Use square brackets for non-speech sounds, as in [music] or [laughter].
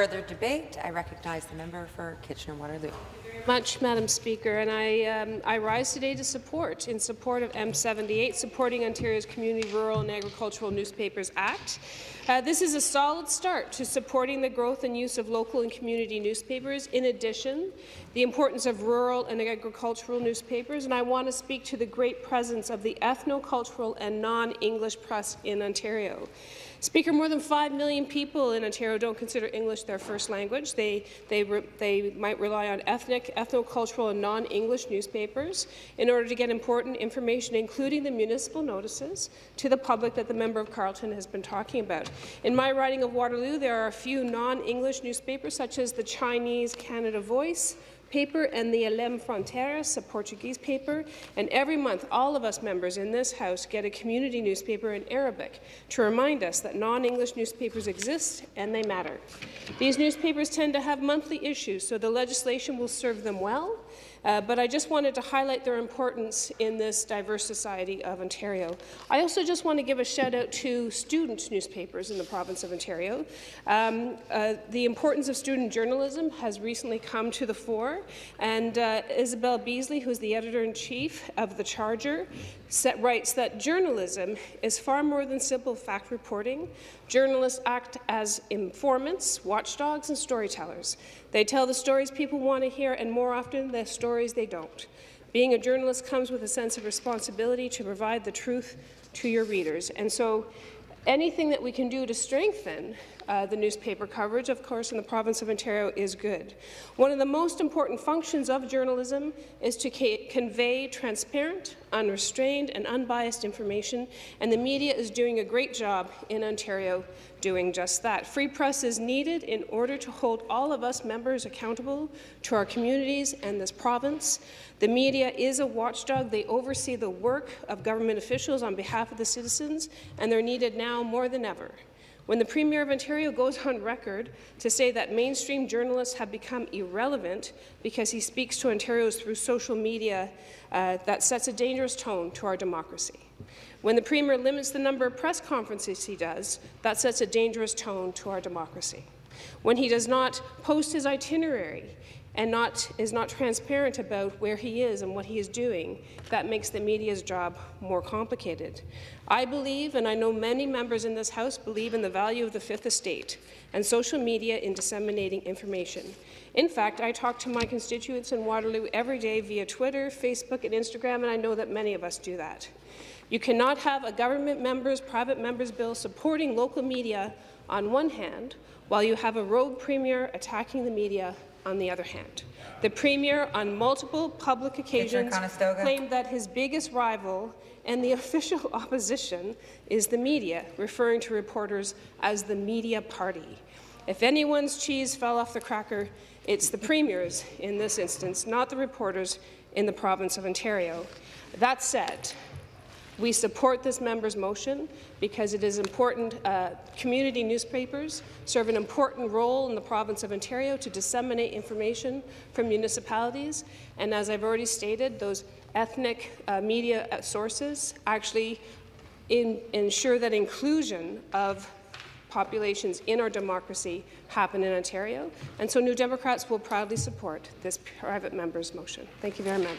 Further debate. I recognize the member for Kitchener-Waterloo much, Madam Speaker, and I, um, I rise today to support, in support of M78, supporting Ontario's Community, Rural and Agricultural Newspapers Act. Uh, this is a solid start to supporting the growth and use of local and community newspapers. In addition, the importance of rural and agricultural newspapers, and I want to speak to the great presence of the ethnocultural and non-English press in Ontario. Speaker, more than 5 million people in Ontario don't consider English their first language. They, they, they might rely on ethnic, ethnocultural, and non-English newspapers in order to get important information, including the municipal notices, to the public that the member of Carleton has been talking about. In my riding of Waterloo, there are a few non-English newspapers, such as the Chinese Canada Voice, paper and the Alem Fronteiras, a Portuguese paper, and every month all of us members in this House get a community newspaper in Arabic to remind us that non-English newspapers exist and they matter. These newspapers tend to have monthly issues, so the legislation will serve them well, uh, but I just wanted to highlight their importance in this diverse society of Ontario. I also just want to give a shout out to student newspapers in the province of Ontario. Um, uh, the importance of student journalism has recently come to the fore, and uh, Isabel Beasley, who is the editor-in-chief of The Charger, set, writes that journalism is far more than simple fact reporting. Journalists act as informants, watchdogs, and storytellers. They tell the stories people want to hear, and more often, the stories they don't. Being a journalist comes with a sense of responsibility to provide the truth to your readers. And so anything that we can do to strengthen uh, the newspaper coverage, of course, in the province of Ontario is good. One of the most important functions of journalism is to convey transparent, unrestrained and unbiased information, and the media is doing a great job in Ontario doing just that. Free press is needed in order to hold all of us members accountable to our communities and this province. The media is a watchdog. They oversee the work of government officials on behalf of the citizens, and they're needed now more than ever. When the Premier of Ontario goes on record to say that mainstream journalists have become irrelevant because he speaks to Ontarians through social media, uh, that sets a dangerous tone to our democracy. When the Premier limits the number of press conferences he does, that sets a dangerous tone to our democracy. When he does not post his itinerary and not, is not transparent about where he is and what he is doing, that makes the media's job more complicated. I believe, and I know many members in this House believe in the value of the Fifth Estate and social media in disseminating information. In fact, I talk to my constituents in Waterloo every day via Twitter, Facebook, and Instagram, and I know that many of us do that. You cannot have a government member's private member's bill supporting local media on one hand, while you have a rogue premier attacking the media on the other hand. The Premier, on multiple public occasions, claimed that his biggest rival and the [laughs] official opposition is the media, referring to reporters as the media party. If anyone's cheese fell off the cracker, it's the Premier's in this instance, not the reporters in the province of Ontario. That said, we support this member's motion because it is important. Uh, community newspapers serve an important role in the province of Ontario to disseminate information from municipalities. And as I've already stated, those ethnic uh, media uh, sources actually in, ensure that inclusion of populations in our democracy happen in Ontario. And so New Democrats will proudly support this private member's motion. Thank you very much.